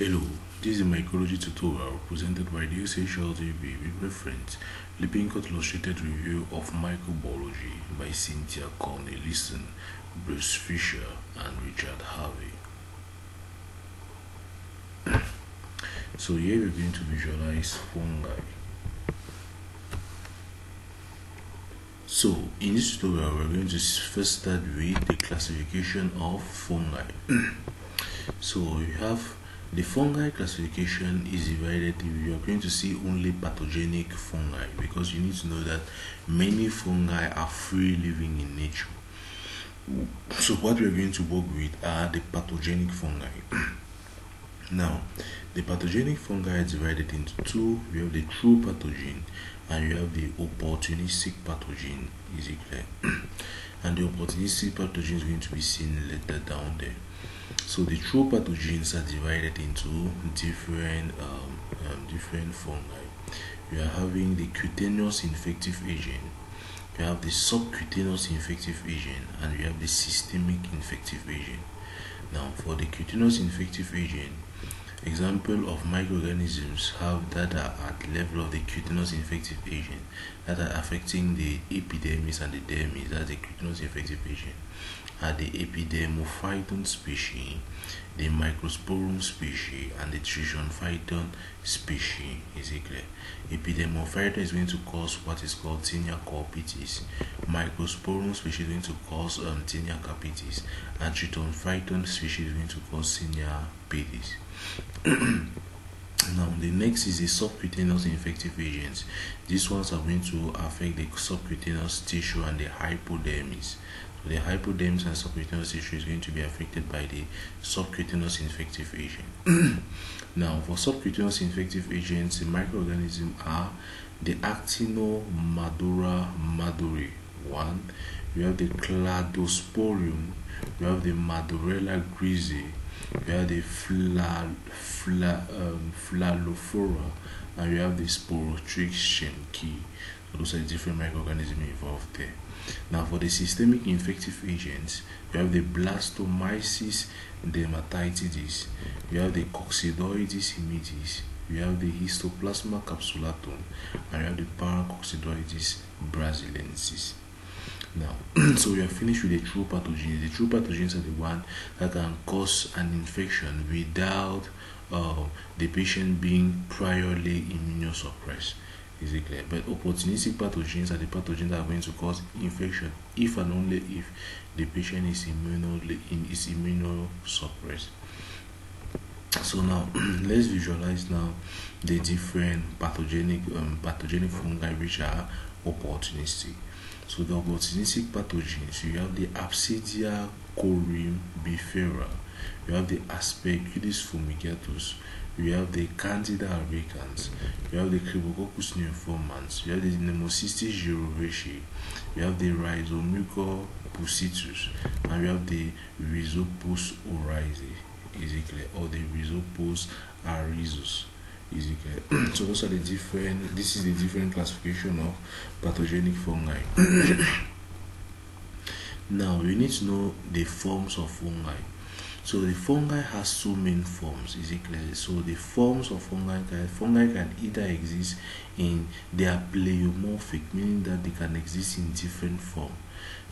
Hello, this is a mycology tutorial presented by the USHLTB with reference Lippincott Illustrated Review of Microbiology by Cynthia Cornelissen, Bruce Fisher, and Richard Harvey. so here we're going to visualize fungi. So in this tutorial we're going to first start with the classification of fungi. so you have the fungi classification is divided you are going to see only pathogenic fungi because you need to know that many fungi are free living in nature. So what we are going to work with are the pathogenic fungi. now, the pathogenic fungi are divided into two. We have the true pathogen and you have the opportunistic pathogen. Is it clear? and the opportunistic pathogen is going to be seen later down there. So the true pathogens are divided into different um, um, different fungi. You are having the cutaneous infective agent, you have the subcutaneous infective agent, and you have the systemic infective agent. Now, for the cutaneous infective agent, example of microorganisms have that are at the level of the cutaneous infective agent that are affecting the epidermis and the dermis that's the cutaneous infective agent are the epidermophyton species the microsporum species and the trichophyton species. Is it clear? Epidermophyton is going to cause what is called tinea corporis microsporum species is going to cause um, tinea capitis and trichophyton species is going to cause tinea pedis now the next is the subcutaneous infective agents. These ones are going to affect the subcutaneous tissue and the hypodermis the hypodermis and subcutaneous tissue is going to be affected by the subcutaneous infective agent now for subcutaneous infective agents the microorganisms are the actinomadura maduri one we have the cladosporium we have the madurella grizzly we have the fla, fla, um, flalophora, and we have the sporotrichia key. Those are different microorganisms involved there. Now for the systemic infective agents, you have the blastomyces dermatitis, you have the coccidioides humidis, you have the histoplasma capsulatum, and you have the paracoccidioides brasiliensis. Now, so we are finished with the true pathogens. The true pathogens are the one that can cause an infection without uh, the patient being priorly immunosuppressed. is it clear? But opportunistic pathogens are the pathogens that are going to cause infection if and only if the patient is immuno is immunosuppressed. So now let's visualize now the different pathogenic um, pathogenic fungi which are opportunistic. So the opportunistic pathogens you have the Absidia corium bifera, you have the Aspergillus fumigatus, you have the Candida albicans, you have the Cryptococcus neoformans, you have the Pneumocystis jirovecii, you have the Rhizomucor positus, and you have the Rhizopus oryzae, clear? Or the Rhizopus arizus clear? so those are the different this is the different classification of pathogenic fungi now we need to know the forms of fungi so the fungi has two main forms is it clear so the forms of fungi can fungi can either exist in they are pleomorphic meaning that they can exist in different form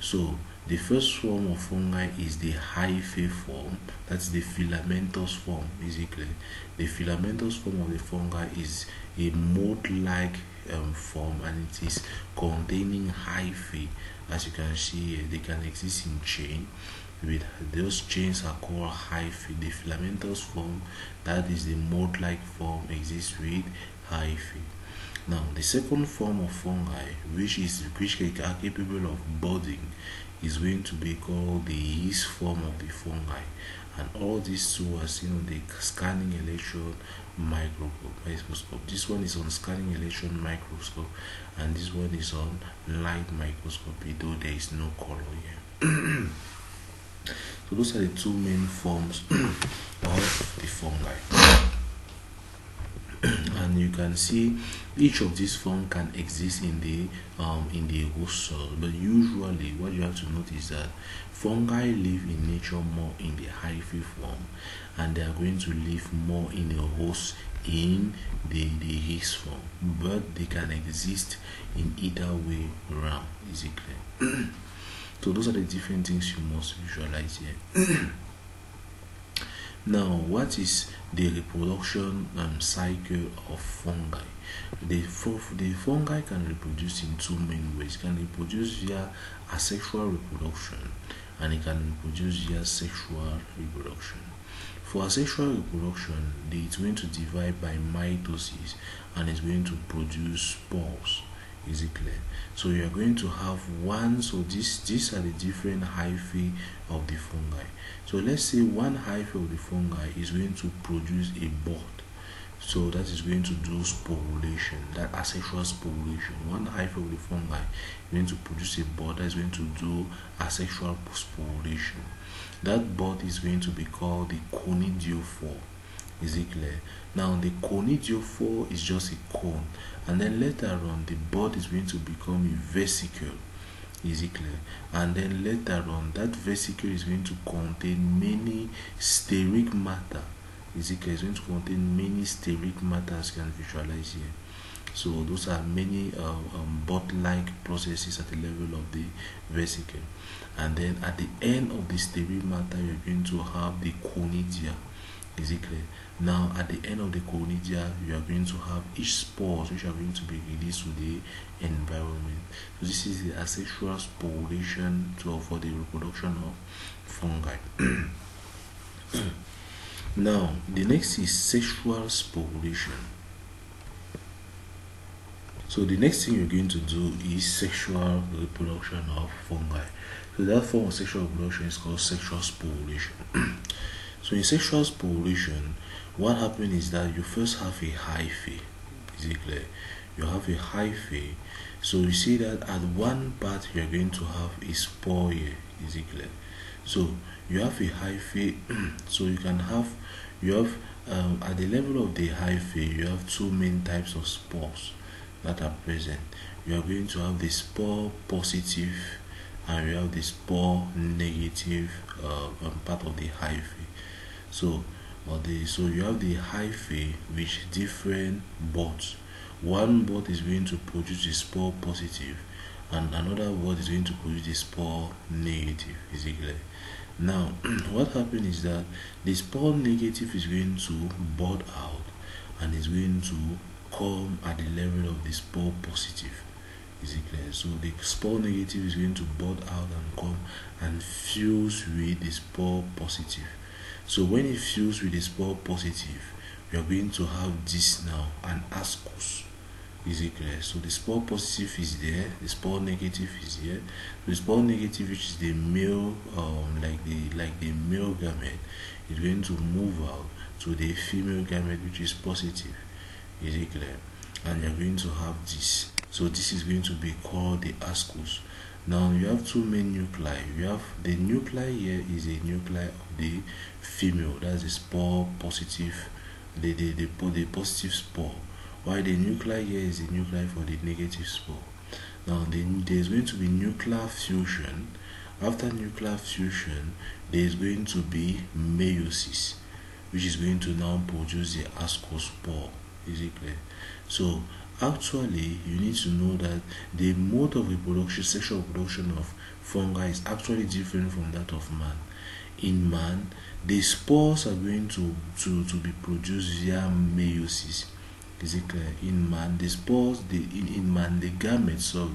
so the first form of fungi is the hyphae form, that's the filamentous form, basically. The filamentous form of the fungi is a mold-like um, form and it is containing hyphae. As you can see they can exist in chain. With those chains are called hyphae. The filamentous form, that is the mold-like form, exists with hyphae. Now, the second form of fungi, which is which are capable of budding, is going to be called the yeast form of the fungi and all these two are seen on the scanning electron microscope this one is on scanning electron microscope and this one is on light microscopy though there is no color here so those are the two main forms of the fungi. And you can see each of these forms can exist in the um, in the host soil. But usually what you have to note is that fungi live in nature more in the hyphae form and they are going to live more in the host in the the yeast form. But they can exist in either way around is it clear so those are the different things you must visualize here. Now what is the reproduction um, cycle of fungi? The, the fungi can reproduce in two main ways. It can reproduce via asexual reproduction and it can reproduce via sexual reproduction. For asexual reproduction it's going to divide by mitosis and it's going to produce spores is it clear. So you are going to have one so this these are the different hyphae of the fungi. So let's say one hyphae of the fungi is going to produce a bud. So that is going to do sporulation that asexual sporulation. One hyphae of the fungi is going to produce a bud that is going to do asexual sporulation. That bud is going to be called the conidiophore is it clear? Now the conidiophore is just a cone and then later on the bud is going to become a vesicle. Is it clear? And then later on that vesicle is going to contain many sterigmata. Is it clear? It's going to contain many sterigmata as you can visualize here. So those are many uh, um, bud-like processes at the level of the vesicle. And then at the end of the sterigmata you're going to have the conidia is it clear now at the end of the conidia you are going to have each spores which are going to be released to the environment. So this is the asexual sporulation to for the reproduction of fungi. Now the next is sexual sporulation so the next thing you're going to do is sexual reproduction of fungi. So that form of sexual reproduction is called sexual sporulation so in sexual sporulation what happens is that you first have a hyphae clear you have a hyphae so you see that at one part you are going to have a spore it so you have a hyphae so you can have you have um, at the level of the hyphae you have two main types of spores that are present. You are going to have the spore positive and you have the spore negative uh, part of the hyphae so or the so you have the hyphae which different buds one bud is going to produce a spore positive and another bud is going to produce a spore negative clear now what happens is that the spore negative is going to bud out and is going to come at the level of the spore positive is it clear so the spore negative is going to bud out and come and fuse with the spore positive so when it fuse with the spore positive we are going to have this now an ascus is it clear? So the spore positive is there the spore negative is here. The spore negative which is the male um like the like the male gamete is going to move out to the female gamete which is positive. Is it clear? And you're going to have this. So this is going to be called the ascus now you have two main nuclei. You have the nuclei here is a nuclei of the female. That's the spore positive the the, the, the positive spore. While the nuclei here is the nuclei for the negative spore? Now then there's going to be nuclear fusion. After nuclear fusion there is going to be meiosis which is going to now produce the ascospore. Is it clear? So actually you need to know that the mode of reproduction sexual reproduction of fungi is actually different from that of man. In man the spores are going to to to be produced via meiosis is uh, in man the spores the in, in man the gametes sorry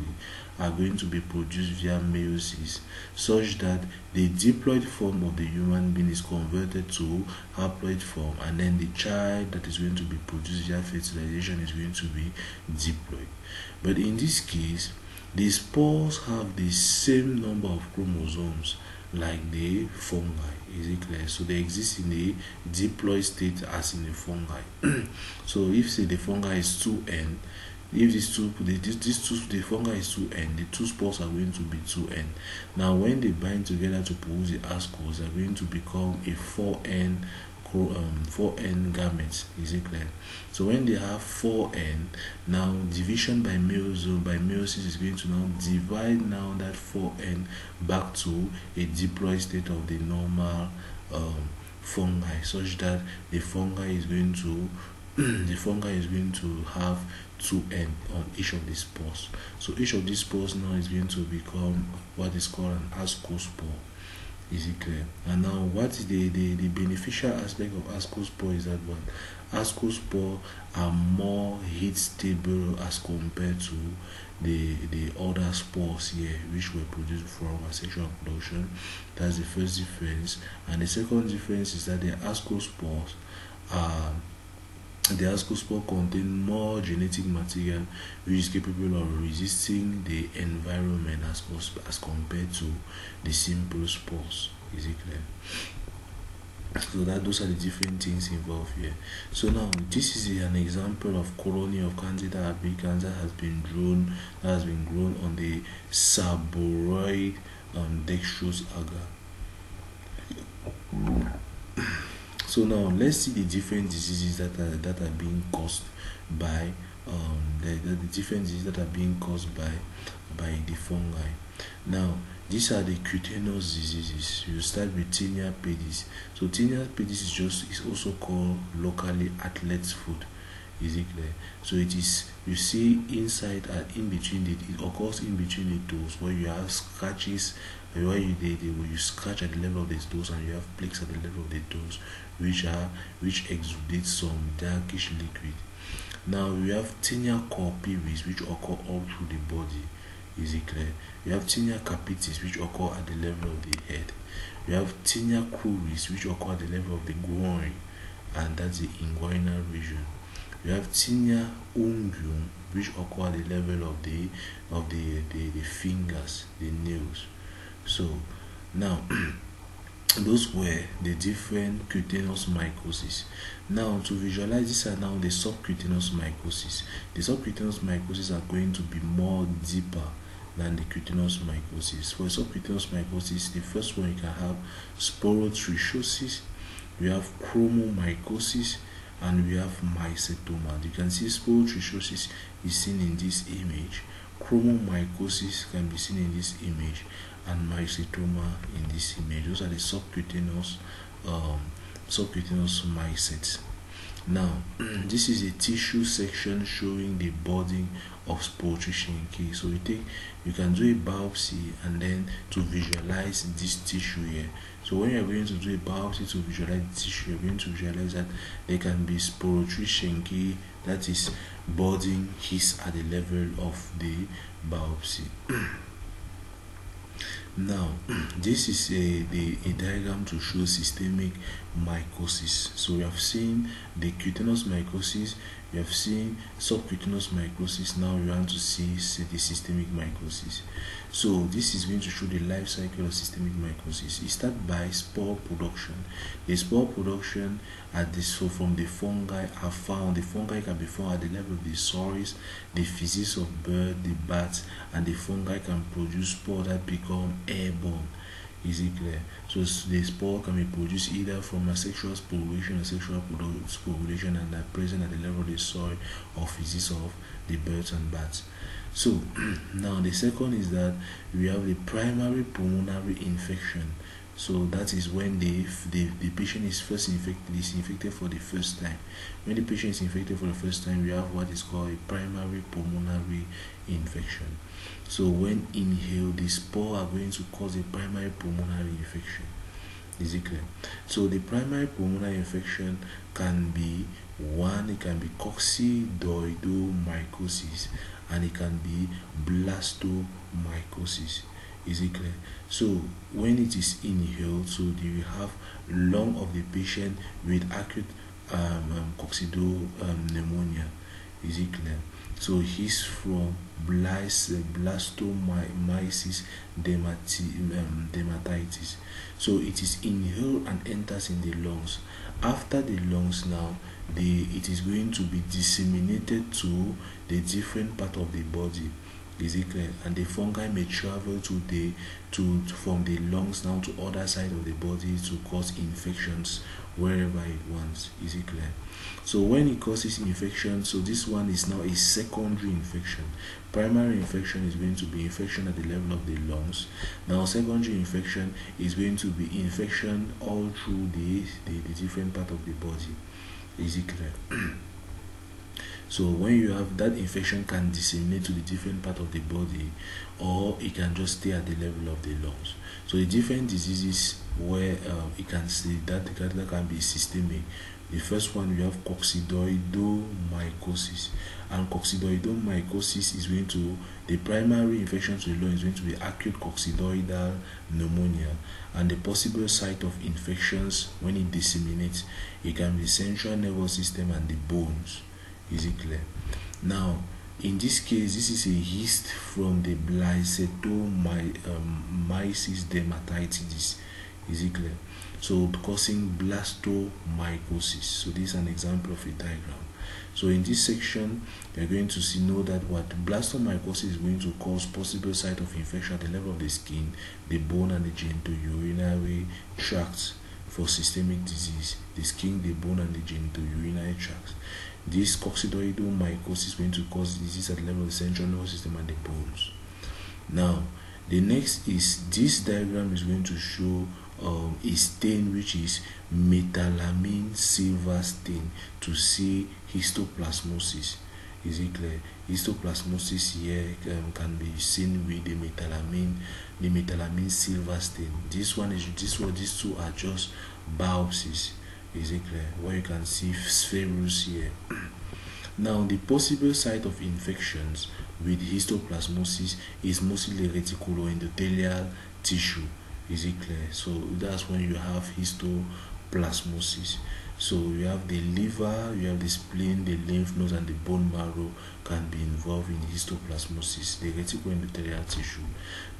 are going to be produced via meiosis such that the diploid form of the human being is converted to haploid form and then the child that is going to be produced via fertilization is going to be diploid. But in this case the spores have the same number of chromosomes like the fungi is it clear? So they exist in the diploid state as in the fungi so if say the fungi is 2n if these two the, this, these two the fungi is 2n the two spores are going to be 2n now when they bind together to produce the they are going to become a 4n um, 4n gametes is it clear so when they have 4n now division by meiosis by meiosis is going to now divide now that 4n back to a diploid state of the normal um, fungi such that the fungi is going to the fungi is going to have two n on each of these spores so each of these spores now is going to become what is called an ascospore is it clear. And now what is the the, the beneficial aspect of ascospore is that one ascospore are more heat stable as compared to the the other spores here which were produced from asexual production. That's the first difference. And the second difference is that the ascospores are the ascospore contain more genetic material which is capable of resisting the environment as, as compared to the simple spores. Is it clear? So that those are the different things involved here. So now this is an example of colony of Candida albicans that has been grown that has been grown on the Sabouraud um, dextrose agar. So now let's see the different diseases that are that are being caused by um, the, the, the different diseases that are being caused by by the fungi. Now these are the cutaneous diseases. You start with tinea pedis. So tinea pedis is just is also called locally athlete's foot. Is it clear? So it is you see inside and in between the it occurs in between the toes where you have scratches where you where you scratch at the level of the toes and you have plaques at the level of the toes which are which exudate some darkish liquid. Now we have tinea corporis which occur all through the body. Is it clear? We have tinea capitis which occur at the level of the head. We have tinea cruris which occur at the level of the groin and that's the inguinal region. We have tinea unguium which occur at the level of the of the, the, the fingers, the nails. So now those were the different cutaneous mycosis. Now to visualize these are now the subcutaneous mycosis. The subcutaneous mycosis are going to be more deeper than the cutaneous mycosis. For subcutaneous mycosis, the first one you can have sporotrichosis, we have chromomycosis, and we have mycetoma. You can see sporotrichosis is seen in this image, chromomycosis can be seen in this image, and mycetoma in this image. Those are the subcutaneous um, subcutaneous mycetes. Now, this is a tissue section showing the budding of Sporotrichia So you take, you can do a biopsy and then to visualize this tissue here. So when you're going to do a biopsy to visualize the tissue, you're going to visualize that there can be Sporotrichia that is budding his at the level of the biopsy. Now, this is a, the, a diagram to show systemic mycosis. So we have seen the cutaneous mycosis, we have seen subcutaneous mycosis. Now we want to see, see the systemic mycosis. So this is going to show the life cycle of systemic mycosis. It starts by spore production. The spore production at this so from the fungi are found. The fungi can be found at the level of the sauris, the feces of bird, the bats, and the fungi can produce spores that become airborne. Is it clear? So the spore can be produced either from asexual sporulation or sexual sporulation and are present at the level of the soil or feces of the birds and bats. So now the second is that we have the primary pulmonary infection. So that is when the, the, the patient is first infected, is infected for the first time. When the patient is infected for the first time, we have what is called a primary pulmonary infection. So when inhaled, the spore are going to cause a primary pulmonary infection. Is it clear? So the primary pulmonary infection can be one, it can be coccidioidomycosis and it can be blastomycosis. Is it clear? So when it is inhaled, so you have lung of the patient with acute um, um, um, pneumonia. Is it clear? So he's from blastomyces um, dermatitis. So it is inhaled and enters in the lungs. After the lungs now, the it is going to be disseminated to the different part of the body Is it clear? And the fungi may travel to the to, to from the lungs now to other side of the body to cause infections wherever it wants. Is it clear? So when it causes infection, so this one is now a secondary infection. Primary infection is going to be infection at the level of the lungs. Now secondary infection is going to be infection all through the, the, the different part of the body. Is it clear? So when you have that infection can disseminate to the different part of the body or it can just stay at the level of the lungs. So the different diseases where uh, it can see that, that can be systemic. The first one we have coccidioidomycosis and coccidioidomycosis is going to the primary infection to the lung is going to be acute coccidioidal pneumonia and the possible site of infections when it disseminates it can be central nervous system and the bones is it clear? Now, in this case, this is a yeast from the Blastomyces um, dermatitis. Is it clear? So, causing blastomycosis. So, this is an example of a diagram. So, in this section, you're going to see know that what blastomycosis is going to cause possible site of infection at the level of the skin, the bone, and the genitourinary tracts for systemic disease. The skin, the bone, and the genitourinary tracts. This coccidioidomycosis is going to cause disease at the level of the central nervous system and the bones. Now, the next is this diagram is going to show um, a stain which is methenamine silver stain to see histoplasmosis. Is it clear? Histoplasmosis here um, can be seen with the methenamine, the methenamine silver stain. This one is this one. These two are just biopsies is it clear where you can see spherules here. Now the possible site of infections with histoplasmosis is mostly the reticuloendothelial tissue is it clear so that's when you have histoplasmosis. So you have the liver you have the spleen the lymph nodes and the bone marrow can be involved in histoplasmosis the reticuloendothelial tissue.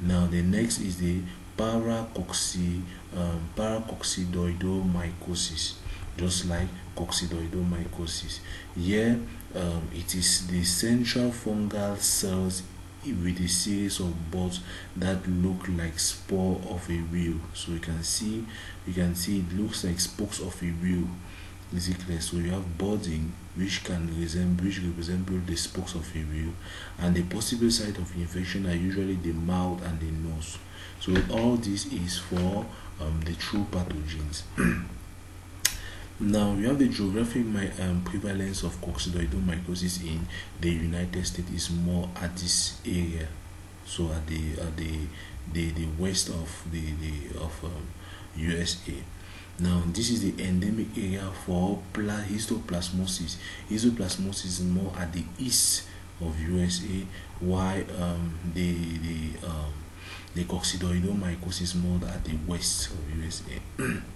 Now the next is the paracocci um, paracoccidioidomycosis just like coccidioidomycosis. Here, um, it is the central fungal cells with a series of buds that look like spore of a wheel. So you can see, you can see it looks like spokes of a wheel. Is it clear? So you have budding which can resemble which resemble the spokes of a wheel, and the possible site of infection are usually the mouth and the nose. So all this is for um, the true pathogens. Now, we have the geographic um, prevalence of coccidioidomycosis in the United States is more at this area, so at the at the the, the west of the, the of um, USA. Now, this is the endemic area for histoplasmosis. Histoplasmosis is more at the east of USA, while um, the the um, the coccidioidomycosis more at the west of USA.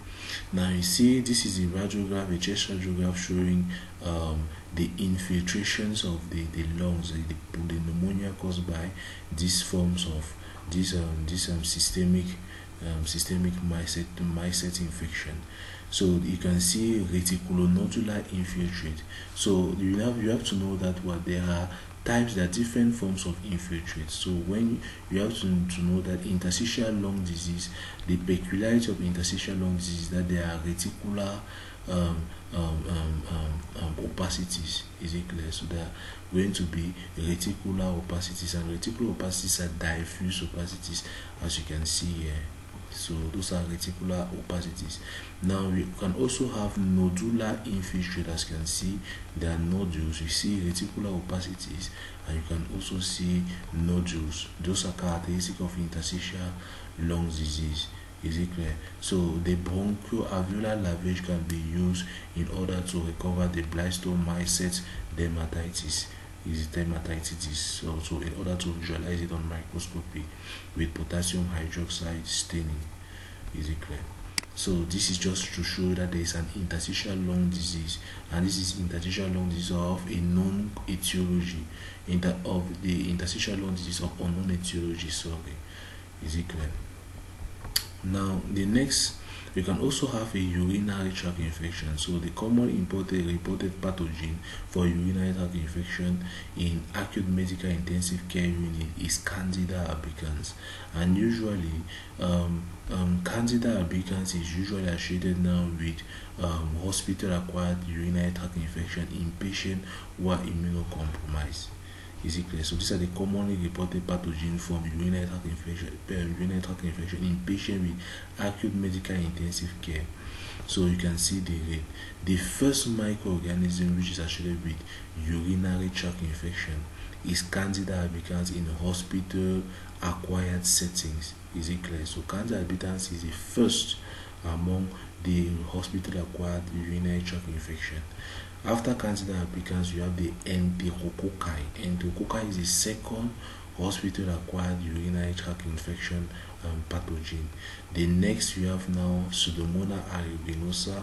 Now you see this is a radiograph, a chest radiograph showing um, the infiltrations of the, the lungs, the, the pneumonia caused by these forms of this um, this um, systemic um, systemic mycet, mycet infection. So you can see reticulonodular infiltrate. So you have you have to know that what there are types there are different forms of infiltrates so when you have to, to know that interstitial lung disease the peculiarity of interstitial lung disease is that there are reticular um, um, um, um, um opacities is it clear? So there are going to be reticular opacities and reticular opacities are diffuse opacities as you can see here so those are reticular opacities. Now we can also have nodular infiltrate as you can see there are nodules. You see reticular opacities and you can also see nodules. Those are characteristic of interstitial lung disease. Is it clear? So the bronchoalveolar lavage can be used in order to recover the blastomycetes dermatitis is dermatitis? So, so in order to visualize it on microscopy with potassium hydroxide staining is it clear? So this is just to show that there is an interstitial lung disease and this is interstitial lung disease of a known etiology inter of the interstitial lung disease of unknown etiology sorry is it clear? Now the next You can also have a urinary tract infection. So the common imported reported pathogen for urinary tract infection in acute medical intensive care unit is Candida albicans, and usually um, um, Candida albicans is usually associated now with um, hospital-acquired urinary tract infection in patients who are immunocompromised. Is clear? So these are the commonly reported pathogens from urinary tract infection, urinary tract infection in patients with acute medical intensive care. So you can see the rate. The first microorganism which is associated with urinary tract infection is Candida albicans in hospital acquired settings. Is it clear? So Candida albicans is the first among the hospital acquired urinary tract infection. After Candida albicans, you have the Enterococci. Enterococci is the second hospital acquired urinary tract infection um, pathogen. The next you have now Pseudomonas aeruginosa.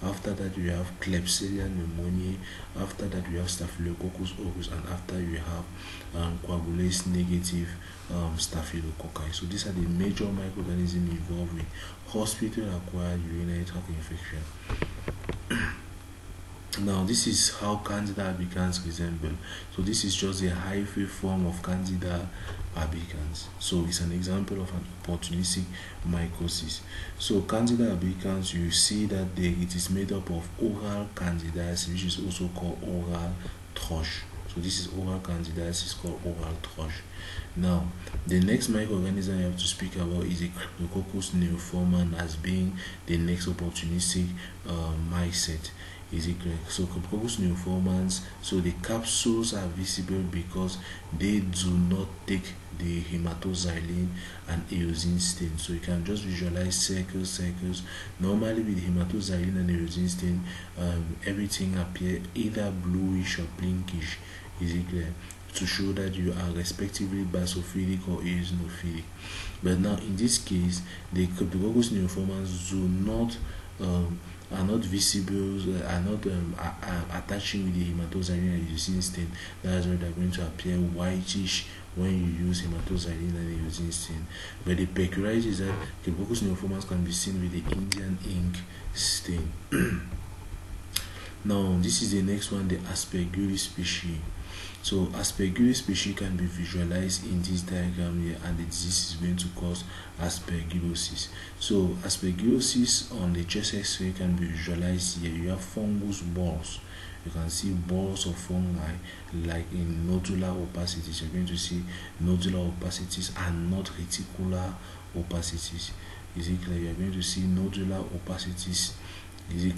After that you have Klebsiella pneumoniae. After that you have Staphylococcus aureus, and after you have um, coagulase negative um, Staphylococci. So these are the major microorganisms involved in hospital acquired urinary tract infection. Now, this is how Candida albicans resemble. So, this is just a hyphae form of Candida albicans. So, it's an example of an opportunistic mycosis. So, Candida albicans, you see that they, it is made up of oral candidiasis, which is also called oral thrush. So, this is oral candidiasis called oral thrush. Now, the next microorganism I have to speak about is a Cryptococcus neoformans as being the next opportunistic uh, mycete is it correct? So Cryptococcus neoformans, so the capsules are visible because they do not take the hematoxylin and eosin stain. So you can just visualize circles, circles. Normally with hematoxylin and eosin stain, um, everything appear either bluish or pinkish. Is it clear? To show that you are respectively basophilic or eosinophilic. But now in this case, the Cryptococcus neoformans do not um, are not visible, are not um, are, are attaching with the hematoxylin and stain. That's why they're going to appear whitish when you use hematoxylin and eosin stain. But the peculiarity is that Cryptococcus neoformans can be seen with the Indian ink stain. now, this is the next one, the Aspergillus species. So Aspergillus species can be visualized in this diagram here and the disease is going to cause aspergillosis. So aspergillosis on the chest x-ray can be visualized here. You have fungus balls. You can see balls of fungi like in nodular opacities. You're going to see nodular opacities and not reticular opacities. Is it clear? You're going to see nodular opacities is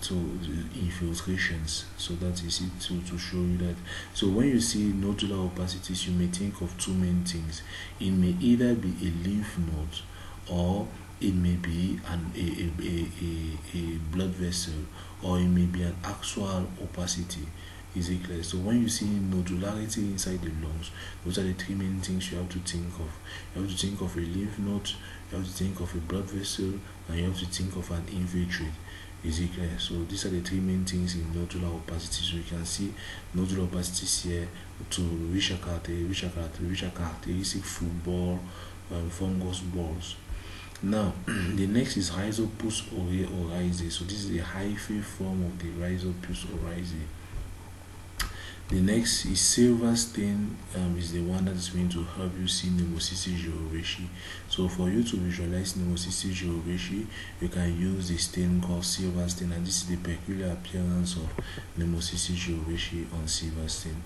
so uh, infiltrations. So that is it to, to show you that. So when you see nodular opacities you may think of two main things. It may either be a lymph node or it may be an a, a, a, a, blood vessel or it may be an actual opacity is it clear so when you see nodularity inside the lungs those are the three main things you have to think of. You have to think of a lymph node you have to think of a blood vessel and you have to think of an infiltrate is it clear? So these are the three main things in nodular opacity. So you can see nodular opacities here to reach a characteristic, reach a characteristic football um, fungus balls? Now the next is rhizopus oryzae so this is a hyphae form of the rhizopus oryzae the next is silver stain um, is the one that is going to help you see Pneumocystis jirovecii. So for you to visualize Pneumocystis jirovecii, you can use the stain called silver stain and this is the peculiar appearance of Pneumocystis jirovecii on silver stain.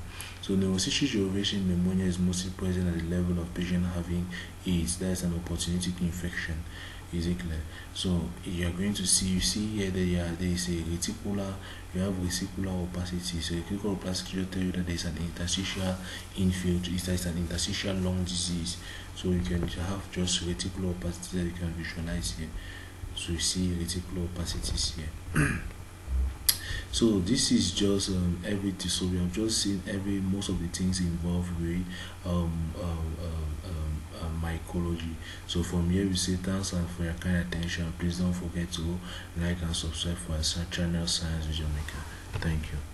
So Pneumocystis jirovecii pneumonia is mostly present at the level of patient having AIDS, that is an opportunistic infection is it clear so you are going to see you see here that there is a reticular you have reticular opacity. So reticular opacity will tell you that there is an interstitial infield there is an interstitial lung disease. So you can have just reticular opacity that you can visualize here. So you see reticular opacities here. So this is just um, so we have just seen every most of the things involved with um, um, um, um mycology. So from here we say thanks and for your kind attention. Please don't forget to like and subscribe for our channel science video maker. Thank you